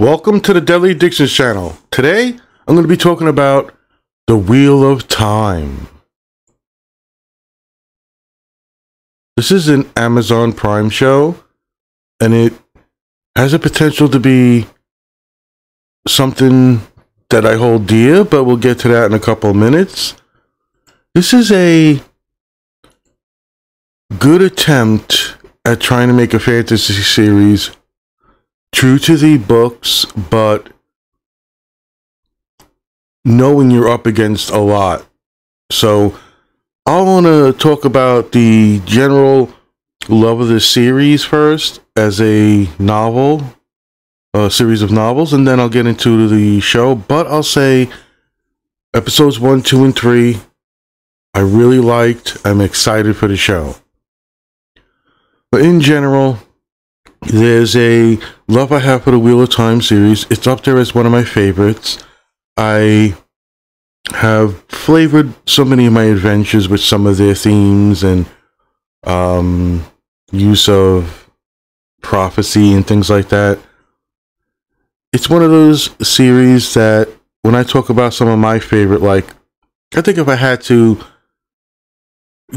Welcome to the Deadly Addictions channel. Today, I'm going to be talking about The Wheel of Time. This is an Amazon Prime show, and it has a potential to be something that I hold dear, but we'll get to that in a couple of minutes. This is a good attempt at trying to make a fantasy series true to the books, but knowing you're up against a lot. So I want to talk about the general love of the series first as a novel, a series of novels, and then I'll get into the show. But I'll say episodes one, two, and three, I really liked. I'm excited for the show. But in general, there's a love I have for the Wheel of Time series. It's up there as one of my favorites. I have flavored so many of my adventures with some of their themes and um, use of prophecy and things like that. It's one of those series that when I talk about some of my favorite, like, I think if I had to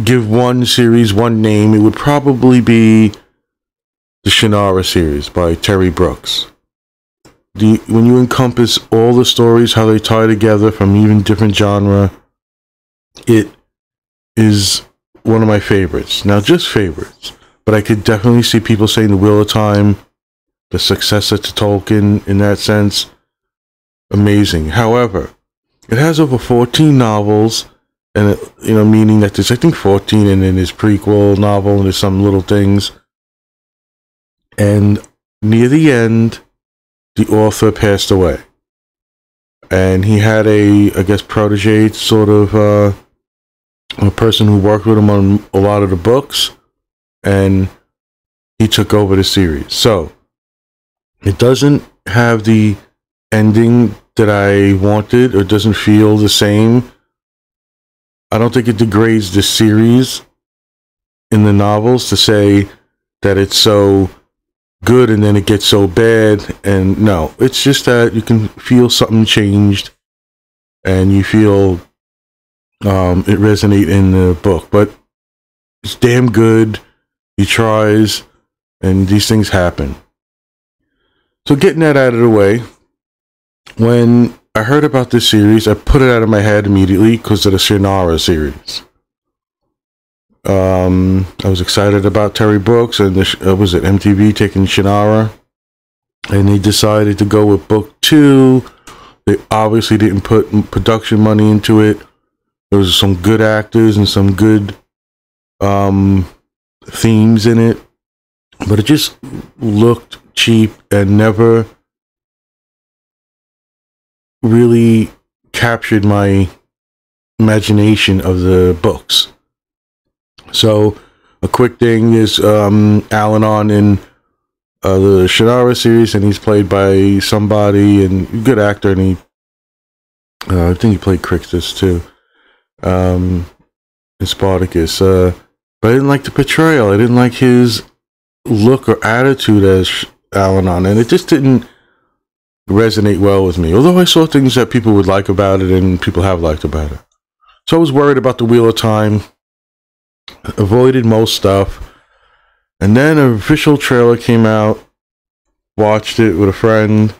give one series one name, it would probably be the Shannara series by Terry Brooks. The, when you encompass all the stories, how they tie together from even different genre, it is one of my favorites. Now, just favorites, but I could definitely see people saying The Wheel of Time, the successor to Tolkien in that sense, amazing. However, it has over 14 novels, and it, you know, meaning that there's I think 14, and then his prequel novel, and there's some little things and near the end, the author passed away. And he had a, I guess, protege, sort of uh, a person who worked with him on a lot of the books, and he took over the series. So it doesn't have the ending that I wanted, or doesn't feel the same. I don't think it degrades the series in the novels to say that it's so good and then it gets so bad. And no, it's just that you can feel something changed and you feel um, it resonate in the book. But it's damn good. He tries and these things happen. So getting that out of the way, when I heard about this series, I put it out of my head immediately because of the Shannara series. Um, I was excited about Terry Brooks and the, uh, was it MTV taking Shannara, and they decided to go with book two. They obviously didn't put production money into it. There was some good actors and some good um, themes in it, but it just looked cheap and never really captured my imagination of the books. So, a quick thing is um, Allanon in uh, the Shannara series, and he's played by somebody and good actor, and he, uh, I think he played Crixus too, um, in Spartacus. Uh, but I didn't like the portrayal. I didn't like his look or attitude as Allanon, and it just didn't resonate well with me. Although I saw things that people would like about it, and people have liked about it. So I was worried about the Wheel of Time avoided most stuff. And then an official trailer came out. Watched it with a friend.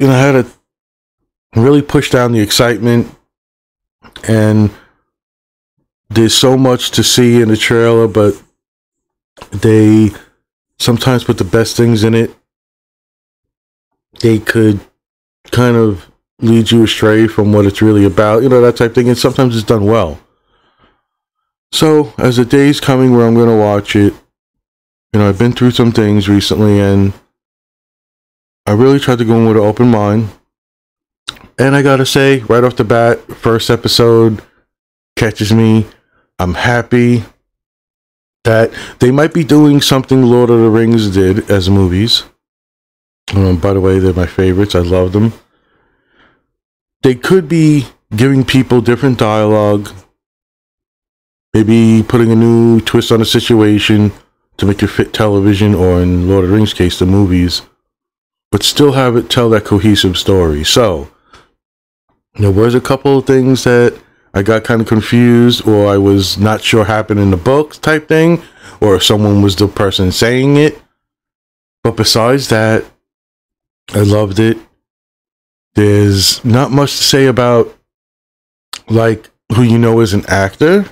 and I had to really push down the excitement. And there's so much to see in the trailer, but they sometimes put the best things in it. They could kind of lead you astray from what it's really about, you know, that type of thing. And sometimes it's done well. So, as the day's coming where I'm going to watch it, you know, I've been through some things recently and I really tried to go in with an open mind. And I gotta say, right off the bat, first episode catches me. I'm happy that they might be doing something Lord of the Rings did as movies. Um, by the way, they're my favorites. I love them. They could be giving people different dialogue, maybe putting a new twist on a situation to make it fit television or in Lord of the Rings case the movies but still have it tell that cohesive story. So there was a couple of things that I got kind of confused or I was not sure happened in the books type thing, or if someone was the person saying it. But besides that, I loved it. There's not much to say about like who you know is an actor,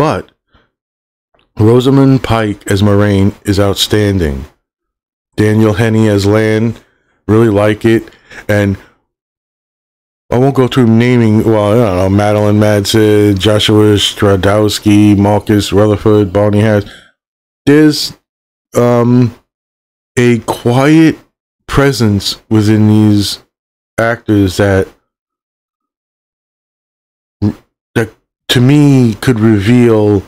but Rosamund Pike as Moiraine is outstanding. Daniel Henney as Lan, really like it. And I won't go through naming, well, I don't know, Madeline Madsen, Joshua Stradowski, Marcus Rutherford, Barney Harris. There's um, a quiet presence within these actors that to me could reveal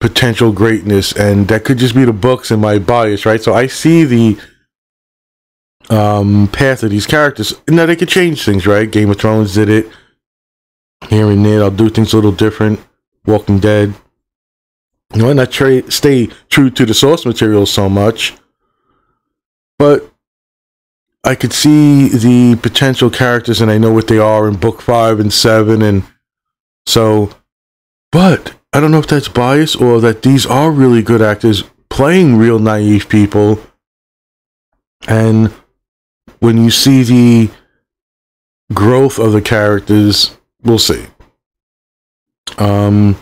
potential greatness and that could just be the books and my bias right? So i see the um path of these characters. Now they could change things right? Game of thrones did it. Here and there i'll do things a little different. Walking dead. You know not tra- stay true to the source material so much. But I could see the potential characters and I know what they are in book five and seven. And so, but I don't know if that's bias or that these are really good actors playing real naive people. And when you see the growth of the characters, we'll see. Um,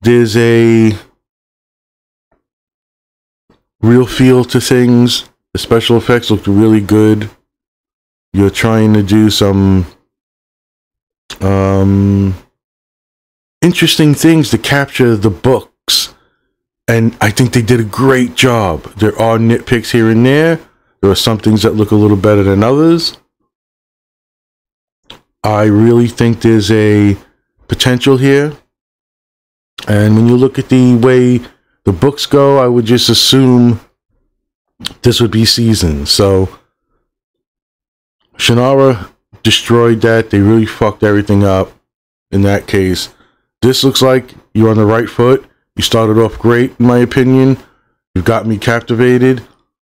there's a real feel to things the special effects looked really good. You're trying to do some um, interesting things to capture the books. And I think they did a great job. There are nitpicks here and there. There are some things that look a little better than others. I really think there's a potential here. And when you look at the way the books go, I would just assume this would be season. So Shannara destroyed that. They really fucked everything up in that case. This looks like you're on the right foot. You started off great, in my opinion. You've got me captivated.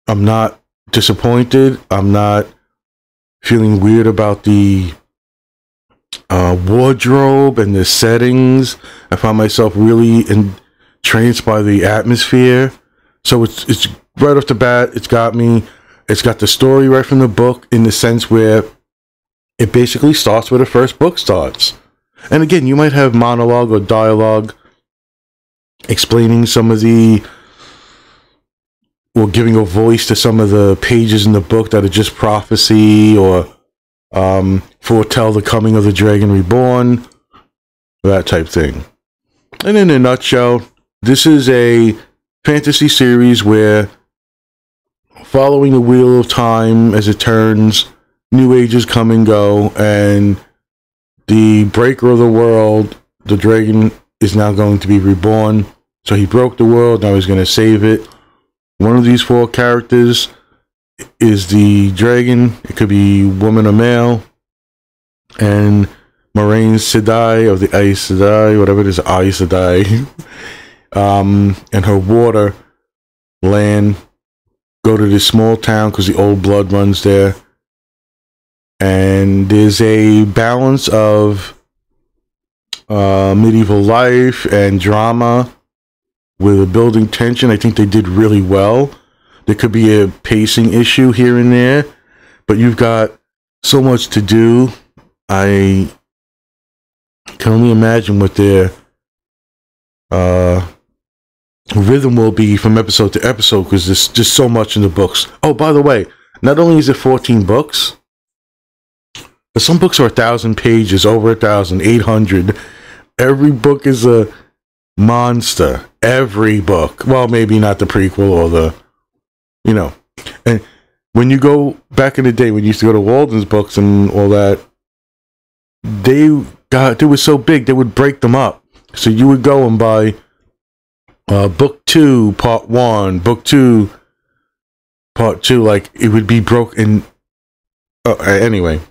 I'm not disappointed. I'm not feeling weird about the uh, wardrobe and the settings. I found myself really entranced by the atmosphere. So it's it's right off the bat, it's got me. It's got the story right from the book in the sense where it basically starts where the first book starts. And again, you might have monologue or dialogue explaining some of the or giving a voice to some of the pages in the book that are just prophecy or um, foretell the coming of the dragon reborn, that type thing. And in a nutshell, this is a fantasy series where following the wheel of time as it turns, new ages come and go, and the breaker of the world, the dragon, is now going to be reborn. So he broke the world, now he's going to save it. One of these four characters is the dragon. It could be woman or male. And Moiraine Sedai of the Aes Sedai, whatever it is, Aes Sedai. um, and her Warder Lan go to this small town because the old blood runs there and there's a balance of uh, medieval life and drama with a building tension. I think they did really well. There could be a pacing issue here and there but you've got so much to do. I can only imagine what their uh rhythm will be from episode to episode because there's just so much in the books. Oh, by the way, not only is it 14 books, but some books are a thousand pages, over a thousand, eight hundred. Every book is a monster. Every book. Well, maybe not the prequel or the, you know. And when you go back in the day when you used to go to Walden's books and all that, they got, they were so big, they would break them up. So you would go and buy uh, book two, part one, book two, part two, like it would be broken. Uh, anyway,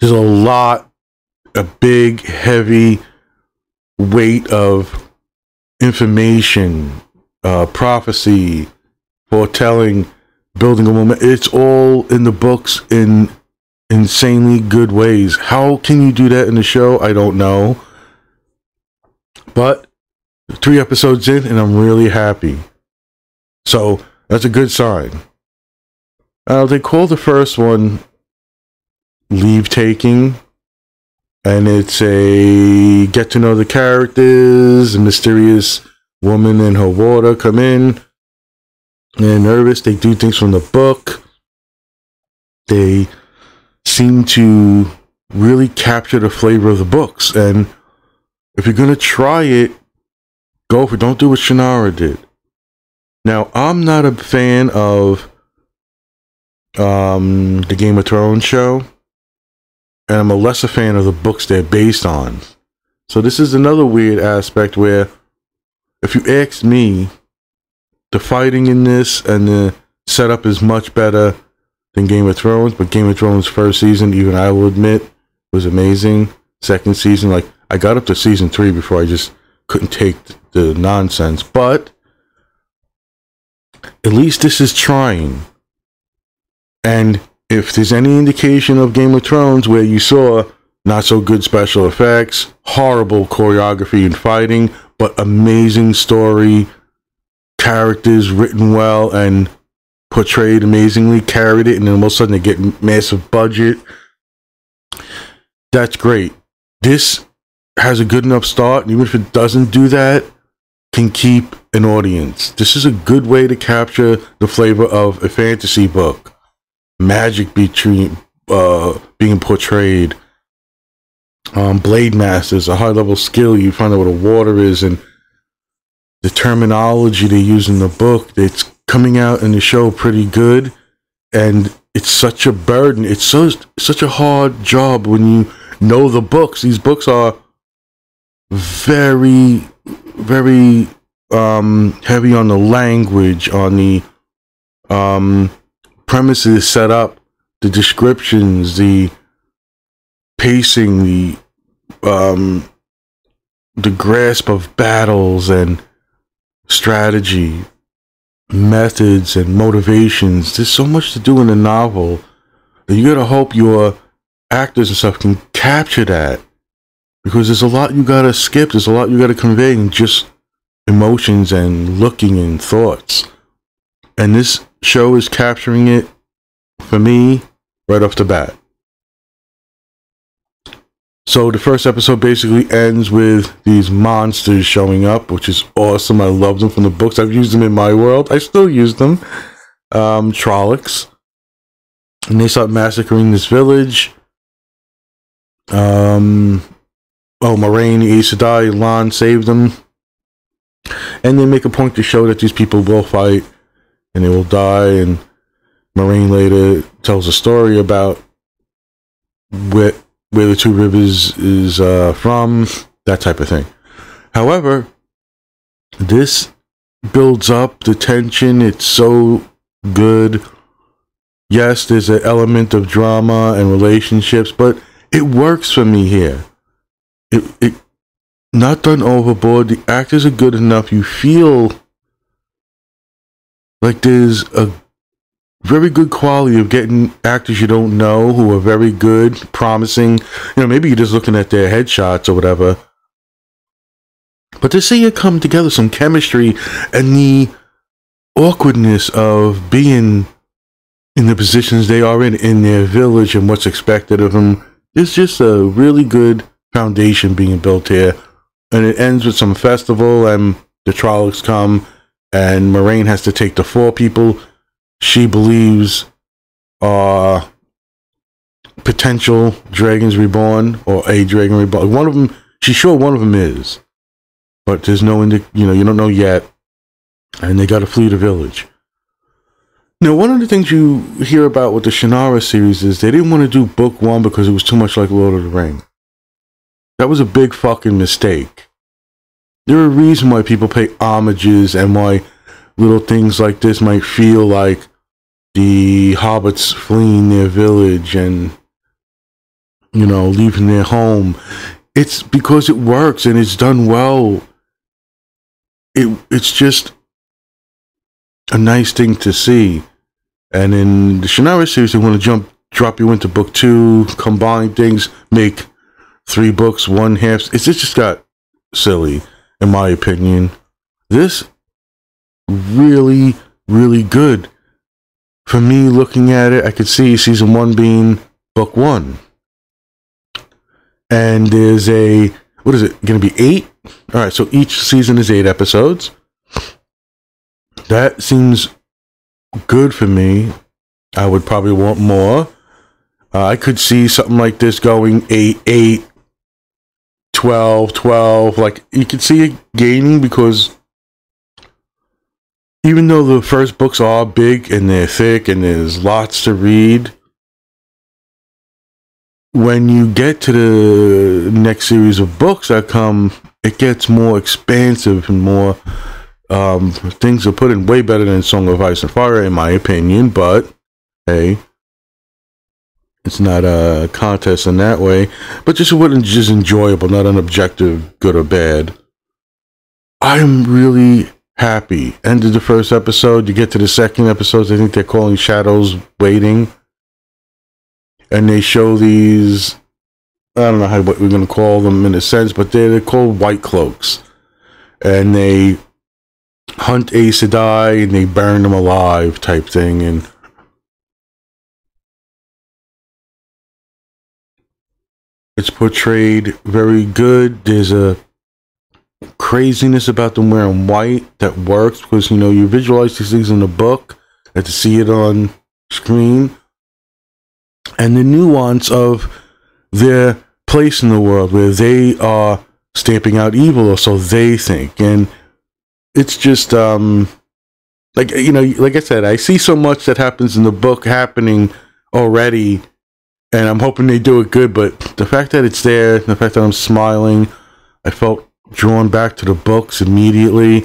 there's a lot, a big, heavy weight of information, uh, prophecy, foretelling building a moment. It's all in the books in insanely good ways. How can you do that in the show? I don't know. But three episodes in, and I'm really happy. So that's a good sign. Uh, they call the first one Leave Taking, and it's a get to know the characters. A mysterious woman and her Warder come in. They're nervous. They do things from the book. They seem to really capture the flavor of the books. And if you're going to try it, go for it. Don't do what Shannara did. Now, I'm not a fan of um, the Game of Thrones show, and I'm a lesser fan of the books they're based on. So this is another weird aspect where, if you ask me, the fighting in this and the setup is much better than Game of Thrones. But Game of Thrones first season, even I will admit, was amazing. Second season, like I got up to season three before I just couldn't take the nonsense. But at least this is trying. And if there's any indication of Game of Thrones where you saw not so good special effects, horrible choreography and fighting, but amazing story, characters written well and portrayed amazingly, carried it, and then all of a sudden they get massive budget. That's great. This has a good enough start, and even if it doesn't do that, can keep an audience. This is a good way to capture the flavor of a fantasy book. Magic between uh, being portrayed. Um, blade masters, a high level skill. You find out what a Warder is and the terminology they use in the book. It's coming out in the show pretty good, and it's such a burden. It's so such a hard job when you know the books. These books are very very um, heavy on the language, on the um, premises set up, the descriptions, the pacing, the um, the grasp of battles and strategy, methods and motivations. There's so much to do in a novel that you gotta hope your actors and stuff can capture that because there's a lot you gotta skip. There's a lot you gotta convey in just emotions and looking and thoughts. And this show is capturing it for me right off the bat. So the first episode basically ends with these monsters showing up, which is awesome. I love them from the books. I've used them in my world. I still use them. Um, Trollocs. And they start massacring this village. Um, oh, Moiraine, Aes Sedai, Lan saved them. And they make a point to show that these people will fight and they will die. And Moiraine later tells a story about where, where the two rivers is uh, from, that type of thing. However, this builds up the tension. It's so good. Yes, there's an element of drama and relationships, but it works for me here. It, it not done overboard. The actors are good enough. You feel like there's a very good quality of getting actors you don't know who are very good, promising. You know, maybe you're just looking at their headshots or whatever. But to see it come together, some chemistry and the awkwardness of being in the positions they are in in their village and what's expected of them is just a really good foundation being built here and it ends with some festival and the Trollocs come and Moiraine has to take the four people she believes are potential dragons reborn or a dragon reborn. One of them, she's sure one of them is, but there's no indi- you know, you don't know yet. And they got to flee the village. Now, one of the things you hear about with the Shannara series is they didn't want to do book one because it was too much like Lord of the Ring. That was a big fucking mistake. There are reasons why people pay homages and why little things like this might feel like the hobbits fleeing their village and you know leaving their home. It's because it works and it's done well. It it's just a nice thing to see. And in the Shannara series, they want to jump, drop you into book two, combine things, make three books, one half. It's just got silly, in my opinion. This really, really good. For me, looking at it, I could see season one being book one. And there's a, what is it, going to be eight? All right, so each season is eight episodes. That seems good for me. I would probably want more. Uh, I could see something like this going 8, 8, 12, 12. Like, you can see it gaining because even though the first books are big and they're thick and there's lots to read, when you get to the next series of books that come, it gets more expansive and more. Um, things are put in way better than Song of Ice and Fire, in my opinion. But hey, it's not a contest in that way. But just what just enjoyable, not an objective good or bad. I'm really happy. Ended the first episode. You get to the second episode. I think they're calling Shadows Waiting and they show these I don't know how what we're gonna call them in a sense, but they're, they're called white cloaks, and they hunt Aes Sedai and they burn them alive, type thing, and it's portrayed very good. There's a craziness about them wearing white that works because you know you visualize these things in the book and to see it on screen and the nuance of their place in the world where they are stamping out evil or so they think and it's just um like you know like i said i see so much that happens in the book happening already and i'm hoping they do it good but the fact that it's there the fact that i'm smiling i felt drawn back to the books immediately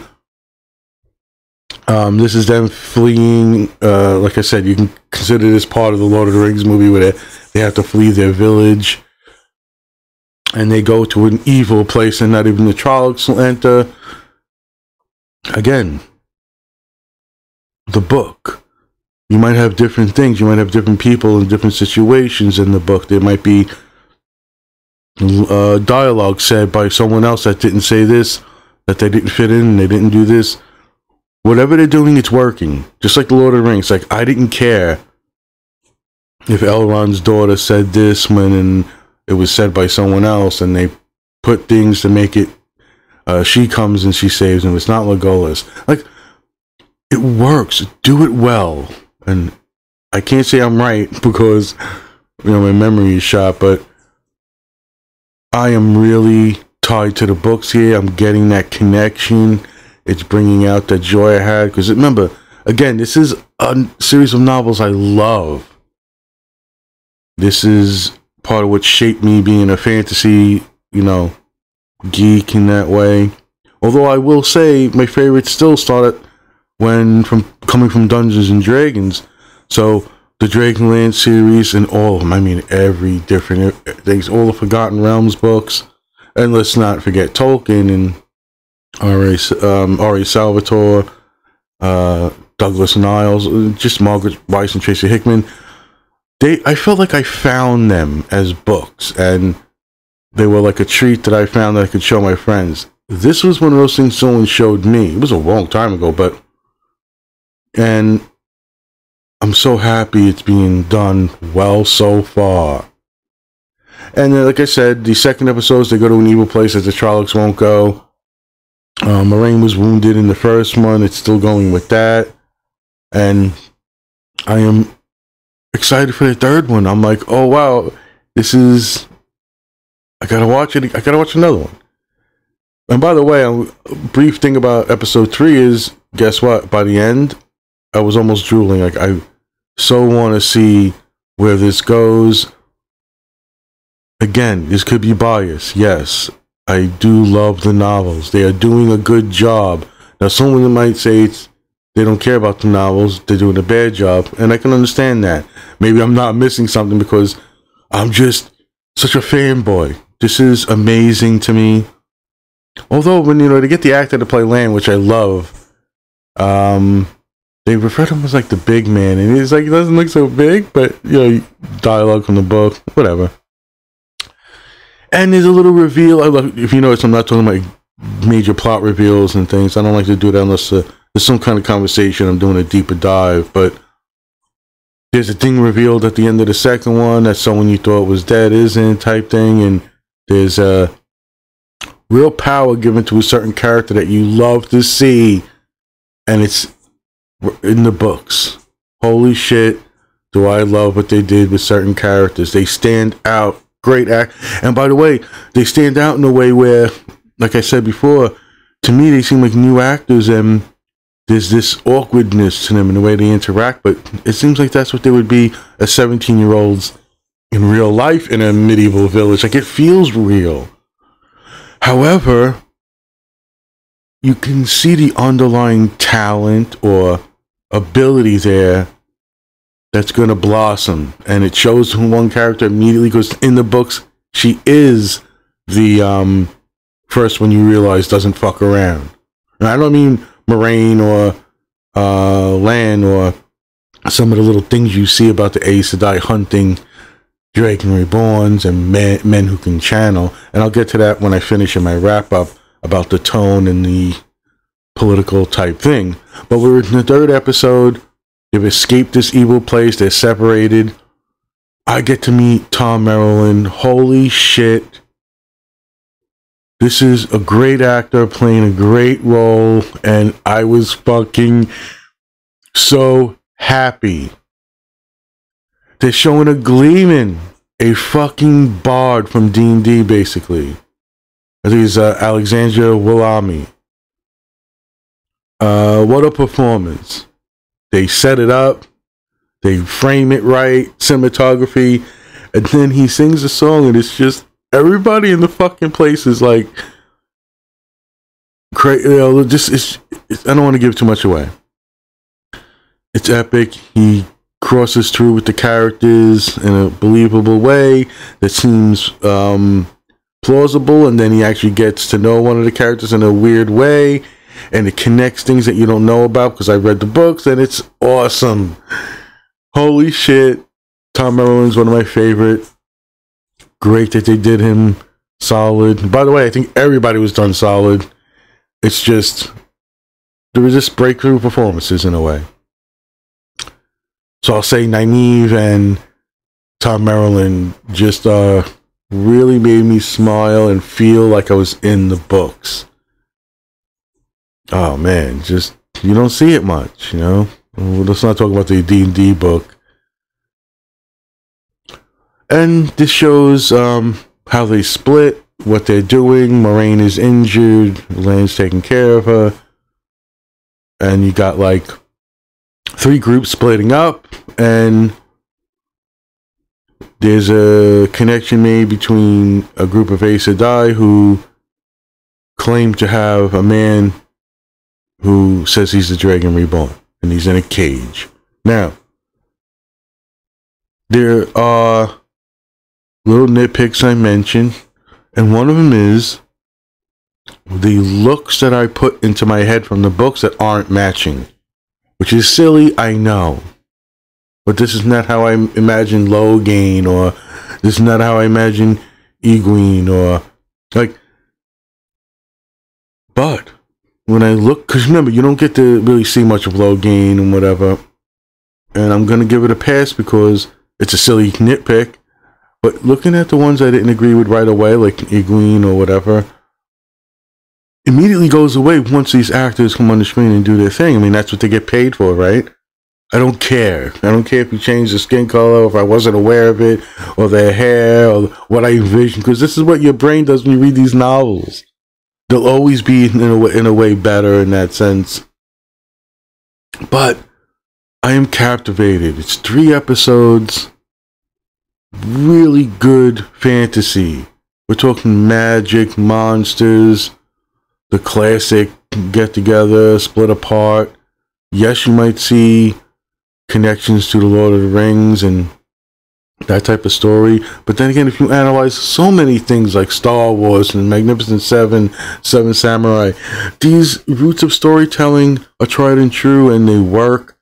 um, this is them fleeing. Uh, like I said, you can consider this part of the Lord of the Rings movie where they, they have to flee their village and they go to an evil place and not even the Trollocs will enter. Again, the book. You might have different things. You might have different people in different situations in the book. There might be uh, dialogue said by someone else that didn't say this, that they didn't fit in, they didn't do this whatever they're doing, it's working. Just like the Lord of the Rings. Like I didn't care if Elrond's daughter said this when it was said by someone else, and they put things to make it. Uh, she comes and she saves him. It's not Legolas. Like it works. Do it well. And I can't say I'm right because you know my memory is shot, but I am really tied to the books here. I'm getting that connection it's bringing out that joy I had. Because remember, again, this is a series of novels I love. This is part of what shaped me being a fantasy, you know, geek in that way. Although I will say my favorite still started when from coming from Dungeons and Dragons. So the Dragonlance series and all of them. I mean, every different things, all the Forgotten Realms books, and let's not forget Tolkien and R.A. Um, R.A. Salvatore, uh, Douglas Niles, just Margaret Weis and Tracy Hickman. They, I felt like I found them as books, and they were like a treat that I found that I could show my friends. This was one of those things someone showed me. It was a long time ago, but and I'm so happy it's being done well so far. And then, like I said, the second episodes they go to an evil place that the Trollocs won't go. Uh, Moiraine was wounded in the first one. It's still going with that. And I am excited for the third one. I'm like, oh wow, this is. I gotta watch it. I gotta watch another one. And by the way, a brief thing about episode three is guess what? By the end, I was almost drooling. Like I so want to see where this goes. Again, this could be bias, yes. I do love the novels. They are doing a good job. Now, someone might say they don't care about the novels. They're doing a bad job, and I can understand that. Maybe I'm not missing something because I'm just such a fanboy. This is amazing to me. Although when you know to get the actor to play Lan, which I love, um, they refer to him as like the big man, and he's like he doesn't look so big, but you know, dialogue from the book, whatever. And there's a little reveal. I love if you notice, I'm not talking about major plot reveals and things. I don't like to do that unless uh, there's some kind of conversation. I'm doing a deeper dive, but there's a thing revealed at the end of the second one that someone you thought was dead isn't type thing, and there's a real power given to a certain character that you love to see, and it's in the books. Holy shit, do I love what they did with certain characters? They stand out. Great act. And by the way, they stand out in a way where, like I said before, to me they seem like new actors and there's this awkwardness to them in the way they interact, but it seems like that's what they would be as 17 year olds in real life in a medieval village. Like it feels real. However, you can see the underlying talent or ability there that's going to blossom. And it shows who one character immediately because in the books, she is the um, first one you realize doesn't fuck around. And I don't mean Moiraine or uh, Lan or some of the little things you see about the Aes Sedai hunting Dragon Reborns and men, men who can channel. And I'll get to that when I finish in my wrap up about the tone and the political type thing. But we're in the third episode. They've escaped this evil place. They're separated. I get to meet Thom Merrilin. Holy shit. This is a great actor playing a great role, and I was fucking so happy. They're showing a Gleeman, a fucking bard from D&D, basically. I think it's uh, Alexandre Willaume. Uh, what a performance. They set it up. They frame it right, cinematography, and then he sings a song, and it's just everybody in the fucking place is like crazy. You know, just it's, it's, I don't want to give too much away. It's epic. He crosses through with the characters in a believable way that seems um, plausible, and then he actually gets to know one of the characters in a weird way, and it connects things that you don't know about because I read the books, and it's awesome. Holy shit! Thom Merrilin's one of my favorite great that they did him solid. By the way, I think everybody was done solid. It's just there was just breakthrough performances in a way. So I'll say Nynaeve and Thom Merrilin just uh really made me smile and feel like I was in the books. Oh man, just you don't see it much, you know. Let's not talk about the D and D book and this shows um, how they split, what they're doing. Moiraine is injured, Lan's taking care of her. And you got like three groups splitting up, and there's a connection made between a group of Aes Sedai who claim to have a man who says he's the Dragon Reborn, and he's in a cage. Now, there are little nitpicks I mentioned, and one of them is the looks that I put into my head from the books that aren't matching, which is silly, I know. But this is not how I imagine Logain, or this is not how I imagine Egwene, or like. But when I look, because remember, you don't get to really see much of Logain and whatever, and I'm gonna give it a pass because it's a silly nitpick. But looking at the ones I didn't agree with right away, like Egwene or whatever, immediately goes away once these actors come on the screen and do their thing. I mean, that's what they get paid for, right? I don't care. I don't care if you change the skin color, if I wasn't aware of it, or their hair, or what I envision, because this is what your brain does when you read these novels. They'll always be in a, way, in a way better in that sense. But I am captivated. It's three episodes really good fantasy. We're talking magic, monsters, the classic get together, split apart. Yes, you might see connections to the Lord of the Rings and that type of story. But then again, if you analyze so many things like Star Wars and Magnificent Seven, Seven Samurai, these roots of storytelling are tried and true and they work.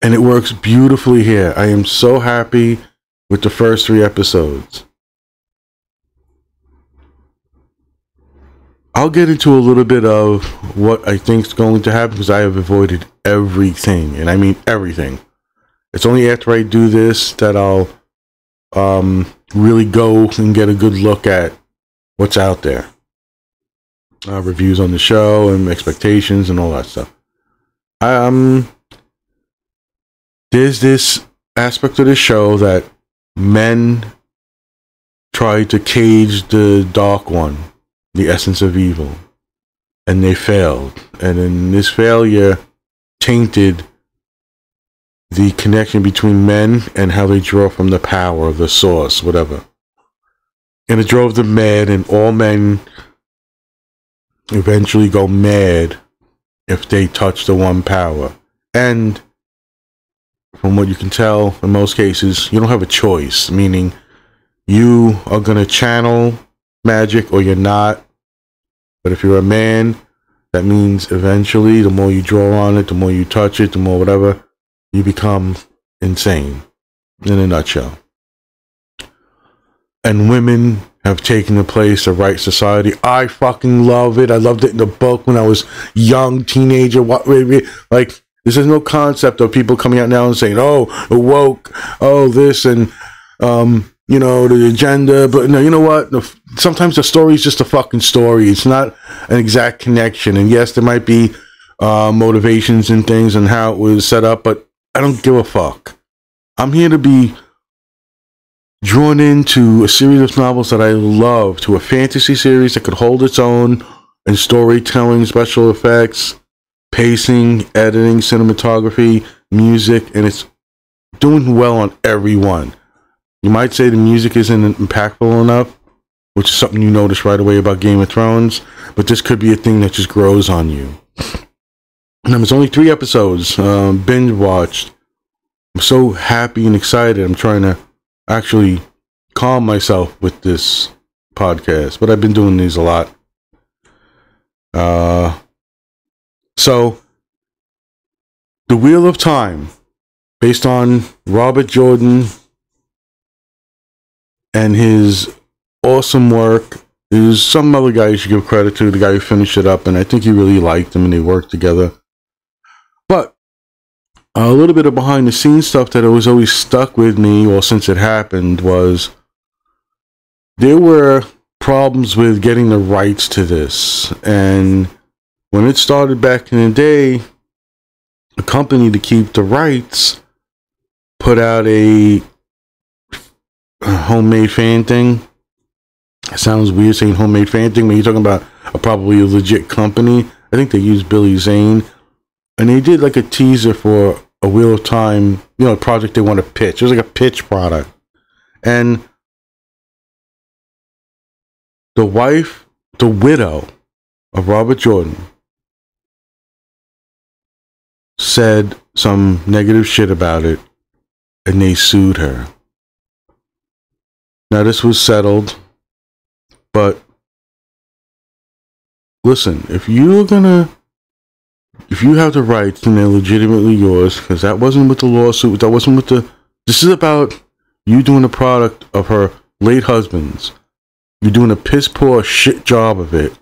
And it works beautifully here. I am so happy with the first three episodes. I'll get into a little bit of what I think is going to happen because I have avoided everything, and I mean everything. It's only after I do this that I'll um, really go and get a good look at what's out there. Uh, reviews on the show and expectations and all that stuff. Um, there's this aspect of the show that men try to cage the dark one, the essence of evil, and they failed. And in this failure, tainted the connection between men and how they draw from the power, of the source, whatever. And it drove them mad, and all men eventually go mad if they touch the one power. And from what you can tell, in most cases, you don't have a choice, meaning you are going to channel magic or you're not. But if you're a man, that means eventually, the more you draw on it, the more you touch it, the more whatever, you become insane in a nutshell. And women have taken the place of right society. I fucking love it. I loved it in the book when I was young, teenager. What like this is no concept of people coming out now and saying, "Oh, woke, oh this and um, you know the agenda." But no, you know what? Sometimes the story is just a fucking story. It's not an exact connection. And yes, there might be uh, motivations and things and how it was set up, but I don't give a fuck. I'm here to be drawn into a series of novels that I love, to a fantasy series that could hold its own in storytelling, special effects, pacing, editing, cinematography, music, and it's doing well on every one. You might say the music isn't impactful enough, which is something you notice right away about Game of Thrones, but this could be a thing that just grows on you. And it's only three episodes, um, binge watched. I'm so happy and excited. I'm trying to actually calm myself with this podcast, but I've been doing these a lot. Uh, so, The Wheel of Time, based on Robert Jordan and his awesome work. There's some other guy you should give credit to, the guy who finished it up, and I think he really liked him and they worked together. A little bit of behind the scenes stuff that was always stuck with me, well, since it happened, was there were problems with getting the rights to this. And when it started back in the day, a company to keep the rights put out a, a homemade fan thing. It sounds weird saying homemade fan thing, but you're talking about a probably a legit company. I think they used Billy Zane and they did like a teaser for a Wheel of Time, you know, project they want to pitch. It was like a pitch product, and the wife, the widow of Robert Jordan, said some negative shit about it, and they sued her. Now this was settled, but listen, if you're gonna if you have the rights and they're legitimately yours, because that wasn't with the lawsuit, that wasn't with the. This is about you doing a product of her late husband's. You're doing a piss poor shit job of it,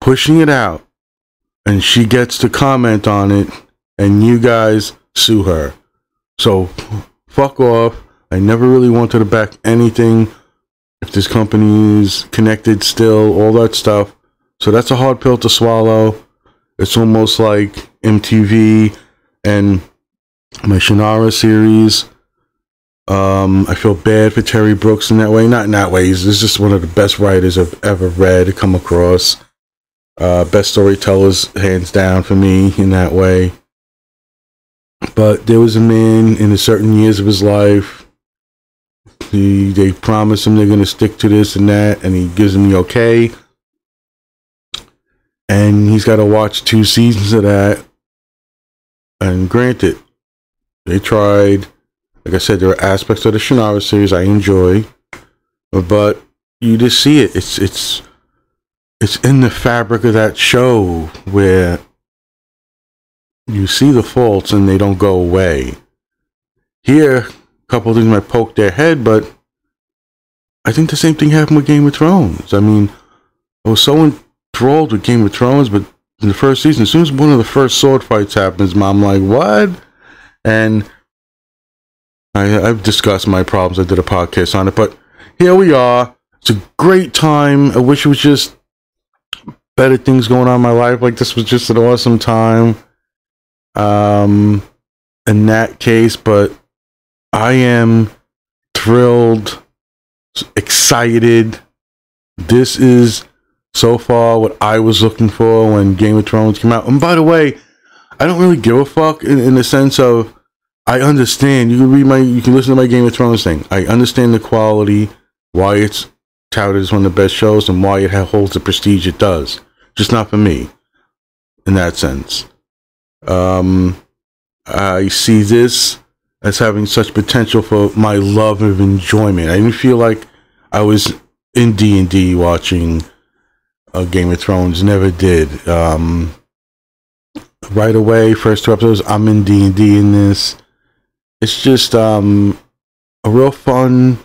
pushing it out, and she gets to comment on it, and you guys sue her. So, fuck off. I never really wanted to back anything. If this company is connected still, all that stuff. So that's a hard pill to swallow. It's almost like MTV and my Shannara series. Um, I feel bad for Terry Brooks in that way. Not in that way. He's, he's just one of the best writers I've ever read, come across. Uh, best storytellers, hands down, for me in that way. But there was a man in a certain years of his life. He, they promise him they're going to stick to this and that, and he gives them the okay and he's got to watch two seasons of that. And granted, they tried. Like I said, there are aspects of the Shannara series I enjoy, but you just see it. It's it's it's in the fabric of that show where you see the faults and they don't go away. Here, a couple things might poke their head, but I think the same thing happened with Game of Thrones. I mean, I was so enthralled with Game of Thrones, but in the first season, as soon as one of the first sword fights happens, I'm like, what? And I, I've discussed my problems. I did a podcast on it, but here we are. It's a great time. I wish it was just better things going on in my life. Like this was just an awesome time. Um, in that case, but I am thrilled, excited. This is so far what I was looking for when Game of Thrones came out. And by the way, I don't really give a fuck in, in the sense of I understand. You can read my, you can listen to my Game of Thrones thing. I understand the quality, why it's touted as one of the best shows, and why it holds the prestige it does. Just not for me, in that sense. Um, I see this as having such potential for my love of enjoyment. I didn't feel like I was in D and D watching uh, Game of Thrones. Never did. Um, right away, first two episodes, I'm in D and D in this it's just um, a real fun,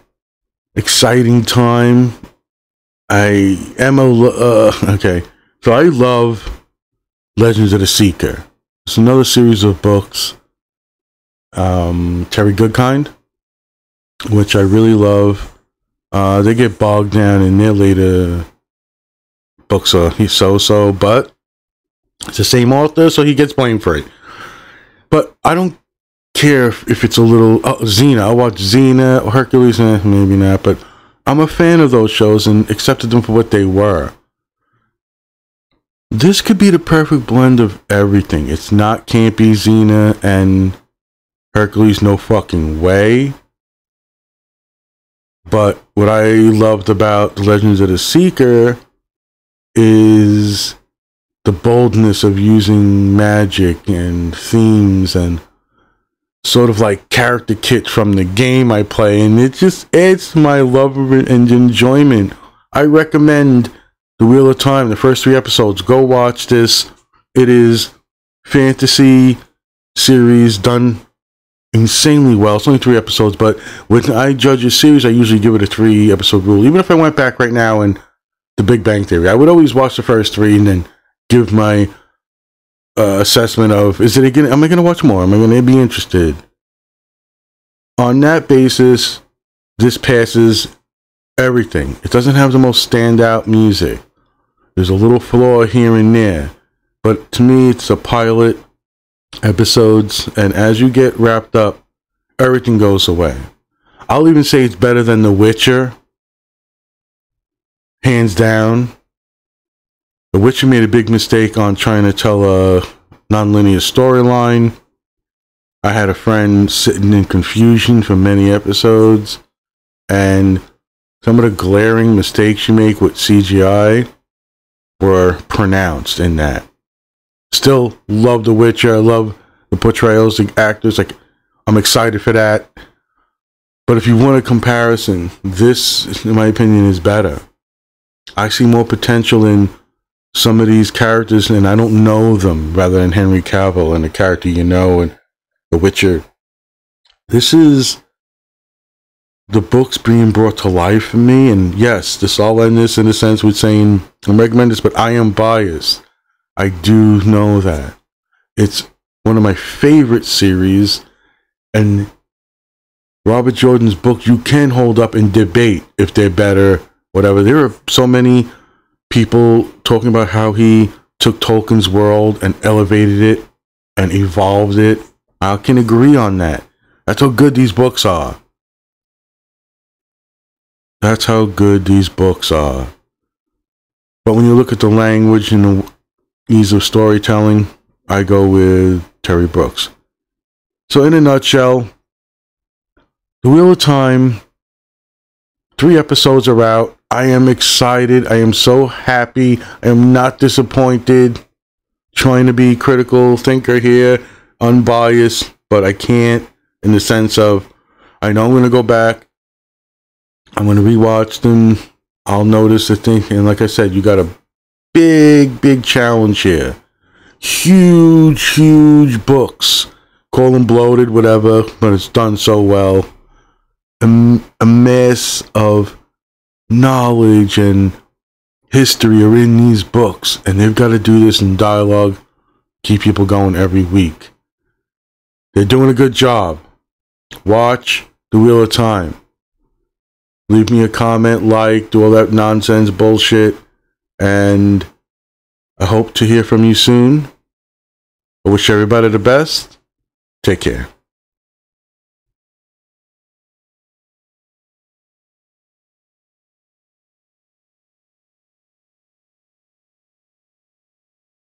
exciting time. I am a uh, okay. So I love Legends of the Seeker. It's another series of books. Um, Terry Goodkind, which I really love. Uh, they get bogged down in their later books, he's so so, but it's the same author, so he gets blamed for it. But I don't care if it's a little oh, Xena. I watch Xena, Hercules, eh, maybe not, but I'm a fan of those shows and accepted them for what they were. This could be the perfect blend of everything. It's not campy Xena and Hercules, no fucking way. But what I loved about the Legends of the Seeker is the boldness of using magic and themes and sort of like character kits from the game I play, and it just adds to my love and enjoyment. I recommend The Wheel of Time, the first three episodes. Go watch this. It is fantasy series done insanely well. It's only three episodes, but when I judge a series, I usually give it a three episode rule. Even if I went back right now and The Big Bang Theory, I would always watch the first three and then give my uh, assessment of is it again? Am I going to watch more? Am I going to be interested? On that basis, this passes everything. It doesn't have the most standout music. There's a little flaw here and there, but to me, it's a pilot episodes, and as you get wrapped up, everything goes away. I'll even say it's better than The Witcher, hands down. The Witcher made a big mistake on trying to tell a nonlinear storyline. I had a friend sitting in confusion for many episodes, and some of the glaring mistakes you make with CGI were pronounced in that. Still love The Witcher. I love the portrayals, the actors. Like, I'm excited for that. But if you want a comparison, this, in my opinion, is better. I see more potential in some of these characters and I don't know them rather than Henry Cavill and the character you know and The Witcher. This is the books being brought to life for me. And yes, this all end this in a sense with saying I'm recommend this, but I am biased. I do know that. It's one of my favorite series and Robert Jordan's book you can hold up and debate if they're better, whatever. There are so many people talking about how he took Tolkien's world and elevated it and evolved it. I can agree on that. That's how good these books are. That's how good these books are. But when you look at the language and the ease of storytelling, I go with Terry Brooks. So, in a nutshell, The Wheel of Time, three episodes are out. I am excited. I am so happy. I am not disappointed. Trying to be critical thinker here, unbiased, but I can't in the sense of I know I'm going to go back. I'm going to rewatch them. I'll notice the thing. And like I said, you got a big, big challenge here. huge, huge books. Call them bloated, whatever, but it's done so well. A, a mass of knowledge and history are in these books, and they've got to do this in dialogue, keep people going every week. They're doing a good job. Watch The Wheel of Time. Leave me a comment, like, do all that nonsense bullshit, and I hope to hear from you soon. I wish everybody the best. Take care.